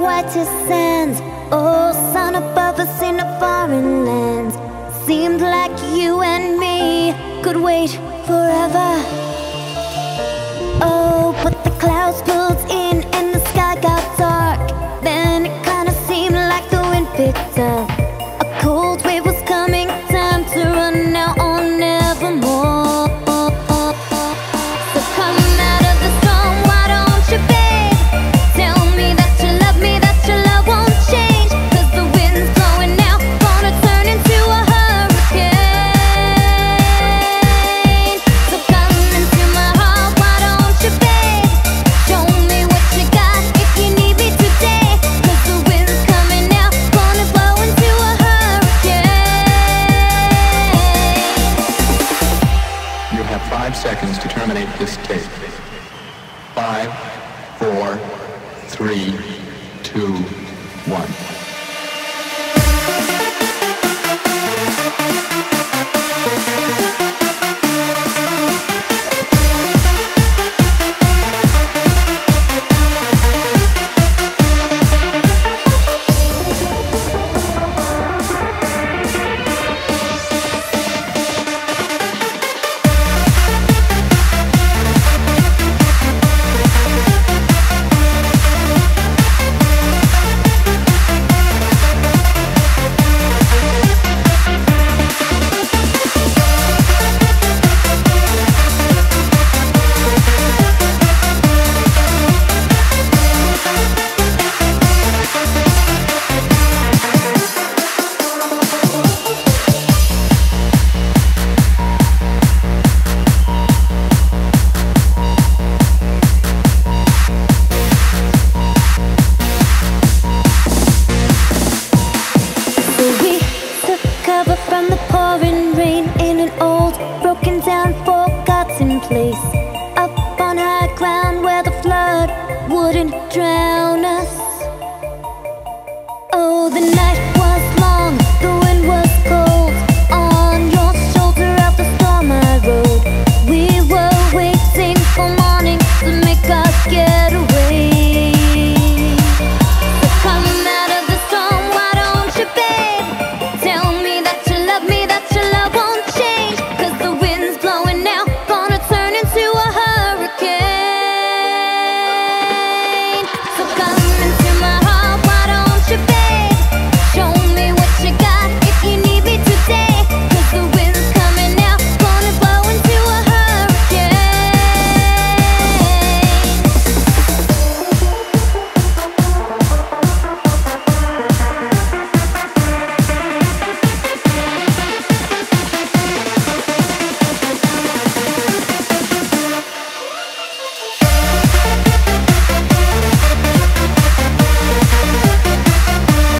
white sands Oh, sun above us in a foreign land Seemed like you and me could wait forever. have five seconds to terminate this tape. Five, four, three, two, one. place Up on high ground where the flood wouldn't drown us. Oh, the